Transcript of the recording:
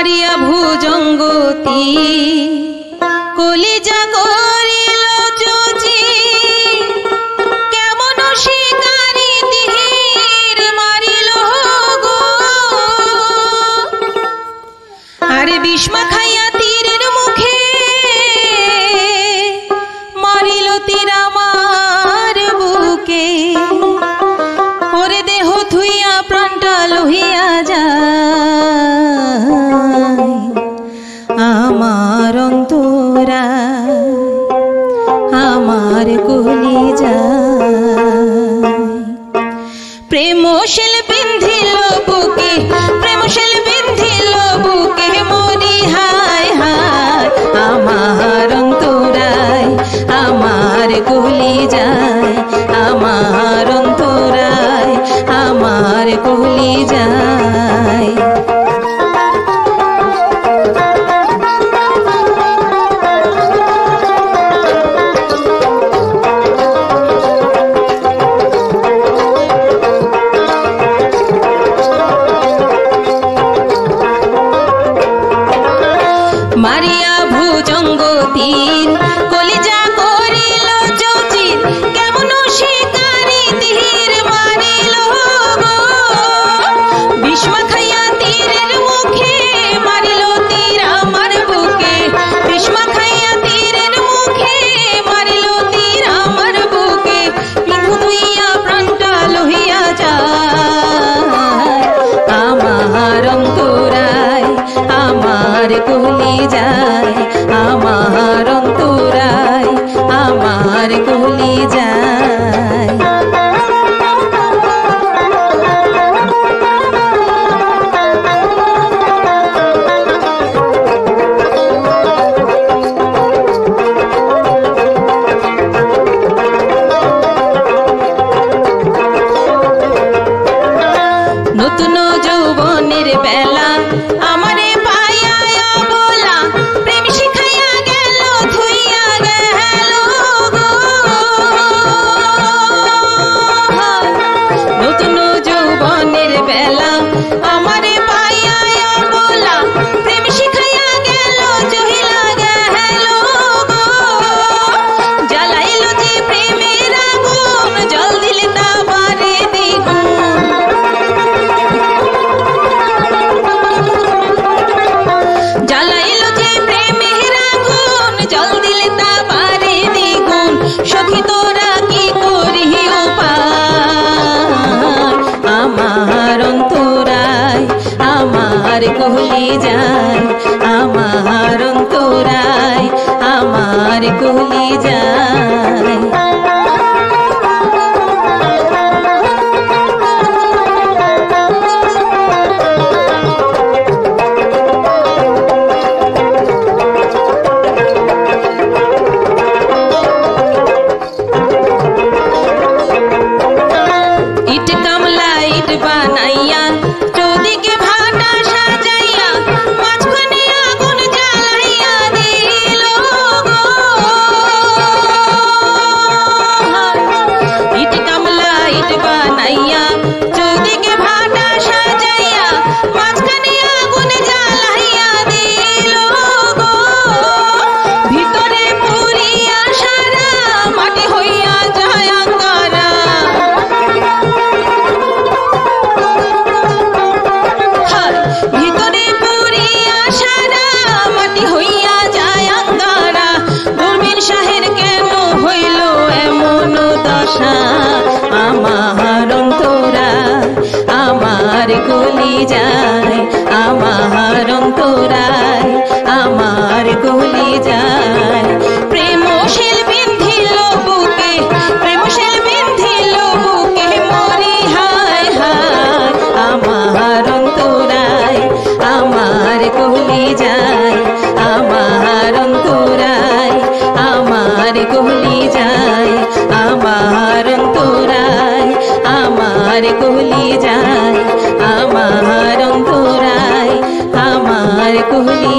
মারিয়া ভুজঙ্গতি। কলিজা করিল চুচি, কেমন শিকারি তীর মারিল গো। আরে বিষ্মা খাইয়া তীরের মুখে মারিল তীর আমার কলি মারিয়া ভুজঙ্গ তীর কলিজা করিল চৌচির কেমন শিকারি তীর মারিল গো। বিষ্মা খাইয়া তীরের মুখে মারিল তীর আমার বুকে বিষ্মা খাইয়া তীরের মুখে মারিল তীর আমার বুকে পিঠু ধুইয়া প্রাণটা লহিয়া যায়। আমার অন্তরায় আমার কলি যায় আমার অন্তরায় আমার কলি যায়। নতুন যৌবনের বেলা আমার কহলি যায় আমার অন্তরায় আমার কহলি যায় যায় আমার অন্তরায় আমার গলি যায় যায় আমার অন্তরায় আমার কুলি